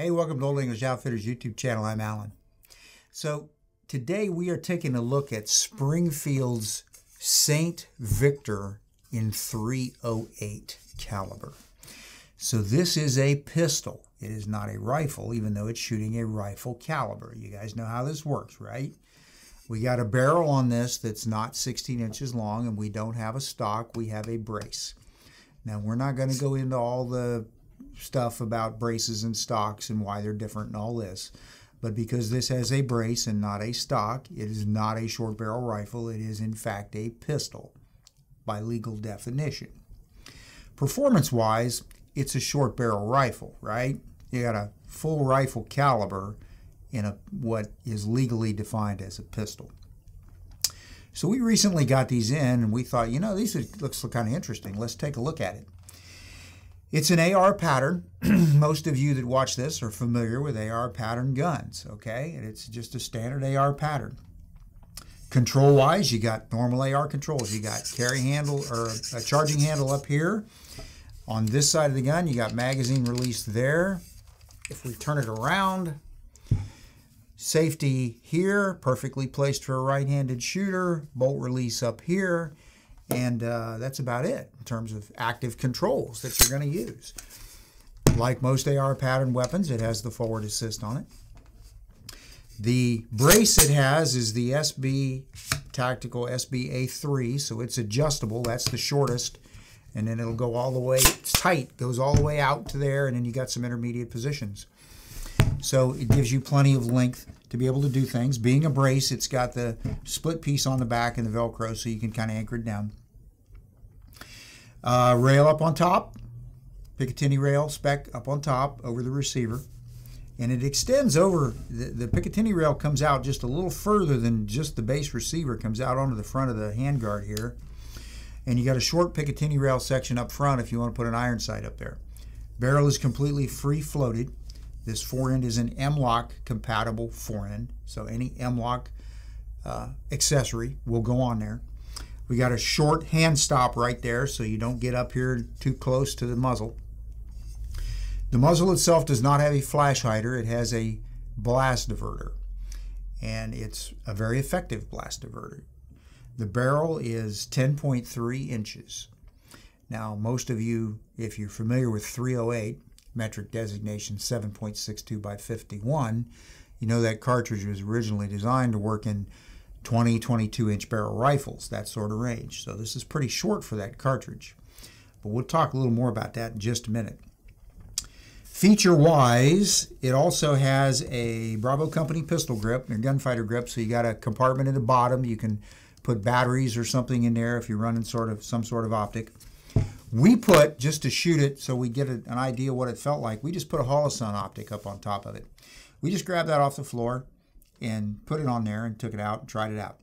Hey, welcome to Olde English Outfitters YouTube channel. I'm Allen. So today we are taking a look at Springfield's St. Victor in 308 caliber. So this is a pistol. It is not a rifle, even though it's shooting a rifle caliber. You guys know how this works, right? We got a barrel on this that's not 16 inches long, and we don't have a stock. We have a brace. Now, we're not going to go into all the stuff about braces and stocks and why they're different and all this. But because this has a brace and not a stock, it is not a short barrel rifle. It is, in fact, a pistol by legal definition. Performance wise, it's a short barrel rifle, right? You got a full rifle caliber in a what is legally defined as a pistol. So we recently got these in and we thought, you know, these looks kind of interesting. Let's take a look at it. It's an AR pattern. Most of you that watch this are familiar with AR pattern guns, okay? And it's just a standard AR pattern. Control wise, you got normal AR controls. You got carry handle or a charging handle up here. On this side of the gun, you got magazine release there. If we turn it around, safety here, perfectly placed for a right-handed shooter, bolt release up here, and uh, that's about it in terms of active controls that you're going to use. Like most AR pattern weapons, it has the forward assist on it. The brace it has is the SB Tactical SB-A3, so it's adjustable. That's the shortest. And then it'll go all the way, it's tight, goes all the way out to there, and then you got some intermediate positions. So it gives you plenty of length to be able to do things. Being a brace, it's got the split piece on the back and the Velcro so you can kind of anchor it down. Uh, rail up on top, Picatinny rail spec up on top over the receiver. And it extends over, the, the Picatinny rail comes out just a little further than just the base receiver, comes out onto the front of the handguard here. And you got a short Picatinny rail section up front if you want to put an iron sight up there. Barrel is completely free floated. This forend is an M-LOK compatible forend, so any M-LOK uh, accessory will go on there. We got a short hand stop right there so you don't get up here too close to the muzzle. The muzzle itself does not have a flash hider. It has a blast diverter, and it's a very effective blast diverter. The barrel is 10.3 inches. Now, most of you, if you're familiar with 308, metric designation 7.62 by 51, you know that cartridge was originally designed to work in 20, 22 inch barrel rifles, that sort of range. So this is pretty short for that cartridge. But we'll talk a little more about that in just a minute. Feature wise, it also has a Bravo Company pistol grip, a gunfighter grip, so you got a compartment at the bottom. You can put batteries or something in there if you're running sort of some sort of optic. We put, just to shoot it so we get an idea what it felt like, we just put a Holosun optic up on top of it. We just grabbed that off the floor and put it on there and took it out and tried it out.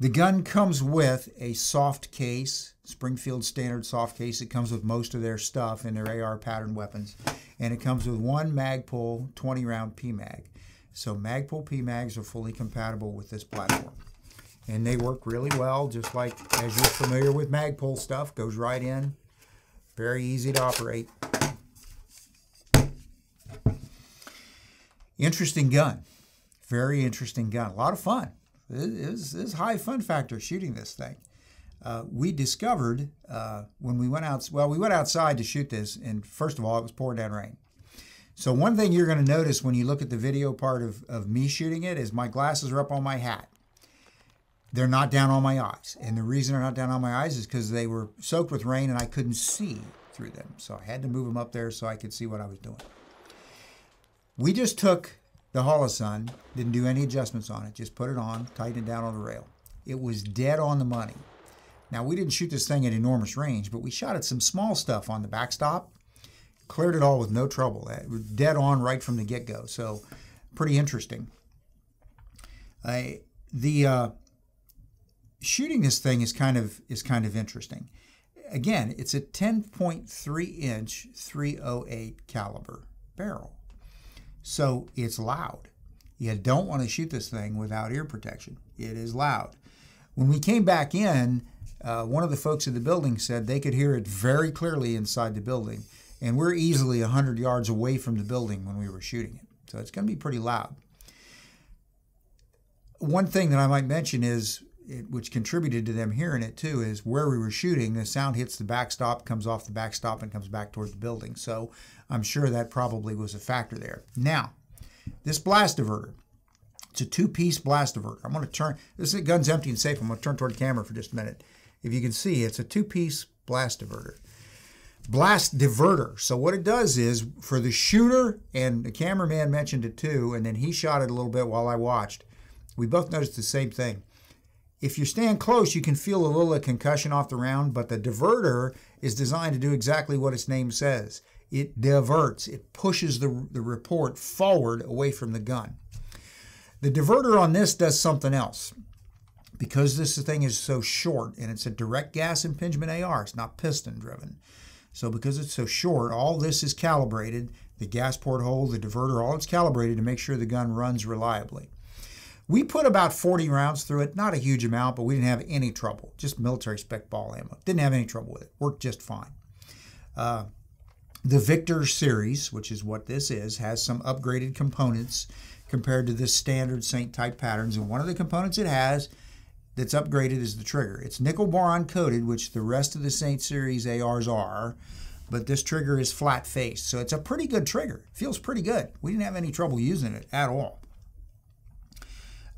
The gun comes with a soft case, Springfield standard soft case. It comes with most of their stuff in their AR pattern weapons. And it comes with one Magpul 20 round PMAG. So Magpul PMAGs are fully compatible with this platform and they work really well, just like as you're familiar with Magpul stuff, goes right in. Very easy to operate. Interesting gun. Very interesting gun. A lot of fun. It is high fun factor shooting this thing. Uh, we discovered uh, when we went out, well, we went outside to shoot this, and first of all, it was pouring down rain. So one thing you're going to notice when you look at the video part of, of me shooting it is my glasses are up on my hat they're not down on my eyes. And the reason they're not down on my eyes is because they were soaked with rain and I couldn't see through them. So I had to move them up there so I could see what I was doing. We just took the Holosun, didn't do any adjustments on it, just put it on, tightened it down on the rail. It was dead on the money. Now, we didn't shoot this thing at enormous range, but we shot at some small stuff on the backstop, cleared it all with no trouble. It was dead on right from the get go. So, pretty interesting. The uh, shooting this thing is kind of is kind of interesting. Again, it's a 10.3 inch 308 caliber barrel. So it's loud. You don't want to shoot this thing without ear protection. It is loud. When we came back in, uh, one of the folks in the building said they could hear it very clearly inside the building. and we're easily 100 yards away from the building when we were shooting it. So it's going to be pretty loud. One thing that I might mention is, it, which contributed to them hearing it too, is where we were shooting, the sound hits the backstop, comes off the backstop, and comes back towards the building. So I'm sure that probably was a factor there. Now, this blast diverter, it's a two-piece blast diverter. I'm going to turn, this is gun's empty and safe. I'm going to turn toward camera for just a minute. If you can see, it's a two-piece blast diverter blast diverter. So what it does is for the shooter, and the cameraman mentioned it too, and then he shot it a little bit while I watched. We both noticed the same thing. If you stand close, you can feel a little concussion off the round, but the diverter is designed to do exactly what its name says. It diverts, it pushes the, the report forward away from the gun. The diverter on this does something else. Because this thing is so short and it's a direct gas impingement AR, it's not piston driven. So because it's so short, all this is calibrated, the gas port hole, the diverter, all it's calibrated to make sure the gun runs reliably. We put about 40 rounds through it, not a huge amount, but we didn't have any trouble. Just military spec ball ammo. Didn't have any trouble with it. Worked just fine. Uh, the Victor series, which is what this is, has some upgraded components compared to the standard Saint type patterns. And one of the components it has that's upgraded is the trigger. It's nickel boron coated, which the rest of the Saint series ARs are, but this trigger is flat faced. So it's a pretty good trigger. Feels pretty good. We didn't have any trouble using it at all.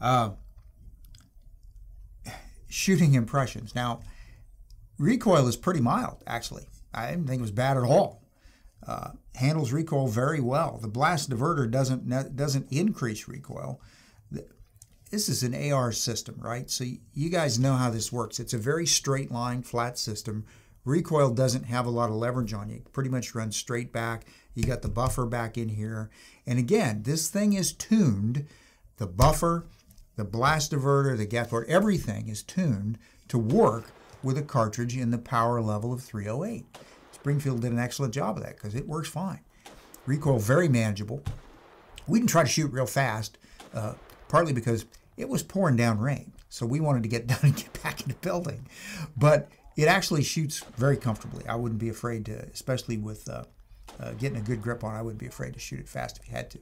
Uh, shooting impressions. Now, recoil is pretty mild, actually. I didn't think it was bad at all. Uh, handles recoil very well. The blast diverter doesn't doesn't increase recoil this is an AR system, right? So you guys know how this works. It's a very straight line, flat system. Recoil doesn't have a lot of leverage on you. It pretty much runs straight back. You got the buffer back in here. And again, this thing is tuned. The buffer, the blast diverter, the gas everything is tuned to work with a cartridge in the power level of 308. Springfield did an excellent job of that because it works fine. Recoil very manageable. We didn't try to shoot real fast, uh, partly because it was pouring down rain. So we wanted to get done and get back in the building. But it actually shoots very comfortably. I wouldn't be afraid to, especially with uh, uh, getting a good grip on, I wouldn't be afraid to shoot it fast if you had to.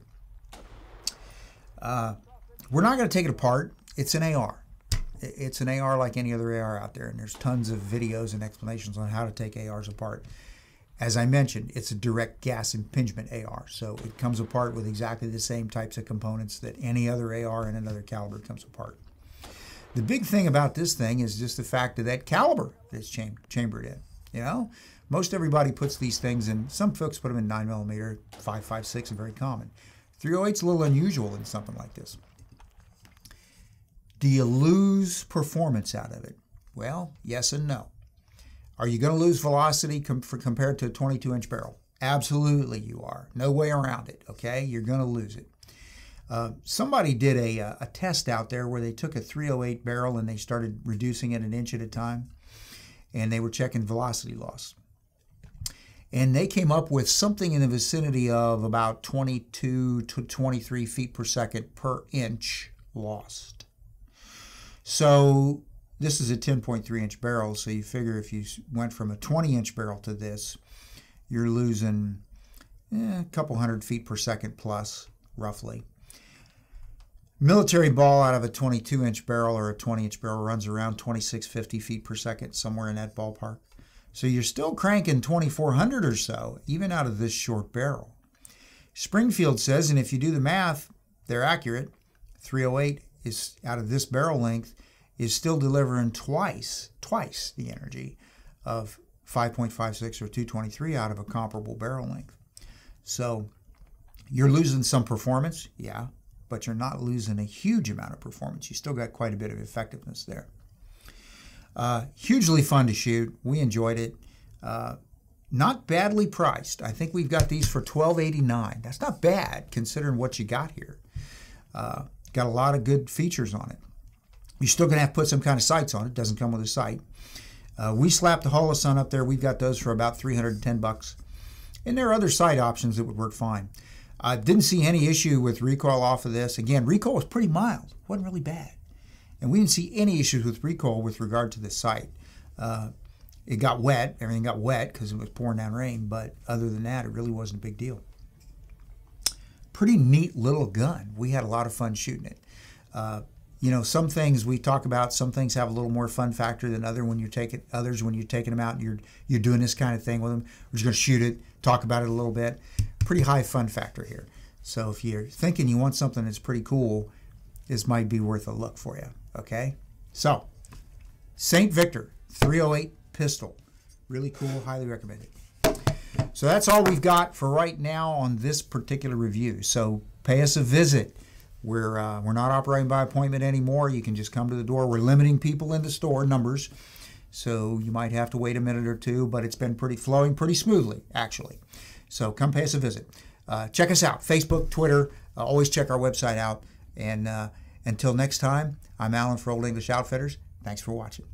We're not going to take it apart. It's an AR. It's an AR like any other AR out there, and there's tons of videos and explanations on how to take ARs apart. As I mentioned, it's a direct gas impingement AR, so it comes apart with exactly the same types of components that any other AR in another caliber comes apart. The big thing about this thing is just the fact of that caliber that's cham chambered in. You know, most everybody puts these things in. Some folks put them in 9 millimeter, 5.56 are very common. 308 is a little unusual in something like this. Do you lose performance out of it? Well, yes and no. Are you going to lose velocity com compared to a 22 inch barrel? Absolutely, you are. No way around it, okay? You're going to lose it. Uh, somebody did a, uh, a test out there where they took a 308 barrel and they started reducing it an inch at a time, and they were checking velocity loss. And they came up with something in the vicinity of about 22 to 23 feet per second per inch lost. So this is a 10.3 inch barrel, so you figure if you went from a 20 inch barrel to this, you're losing eh, a couple hundred feet per second plus, roughly. Military ball out of a 22 inch barrel or a 20 inch barrel runs around 2650 feet per second, somewhere in that ballpark. So you're still cranking 2400 or so, even out of this short barrel. Springfield says, and if you do the math, they're accurate. 308 is out of this barrel length is still delivering twice, twice the energy of 5.56 or 223 out of a comparable barrel length. So you're losing some performance, yeah, but you're not losing a huge amount of performance. You still got quite a bit of effectiveness there. Uh, hugely fun to shoot. We enjoyed it. Uh, not badly priced. I think we've got these for 12.89. That's not bad considering what you got here. Uh, got a lot of good features on it. You're still going to have to put some kind of sights on it. doesn't come with a sight. Uh, we slapped the Holosun up there. We've got those for about 310 bucks. And there are other sight options that would work fine. I didn't see any issue with recoil off of this. Again, recoil was pretty mild. wasn't really bad. And we didn't see any issues with recoil with regard to the sight. Uh, it got wet. Everything got wet because it was pouring down rain. But other than that, it really wasn't a big deal. Pretty neat little gun. We had a lot of fun shooting it. Uh, you know, some things we talk about. Some things have a little more fun factor than other when you're taking others when you're taking them out and you're you're doing this kind of thing with them. We're just going to shoot it, talk about it a little bit. Pretty high fun factor here. So if you're thinking you want something that's pretty cool, this might be worth a look for you. Okay, so Saint Victor 308 pistol, really cool. Highly recommend it. So that's all we've got for right now on this particular review. So pay us a visit we're uh, we're not operating by appointment anymore. You can just come to the door. We're limiting people in the store numbers, so you might have to wait a minute or two. But it's been pretty flowing pretty smoothly actually. So come pay us a visit. Uh, check us out Facebook, Twitter. Uh, always check our website out. And uh, until next time, I'm Allen for Olde English Outfitters. Thanks for watching.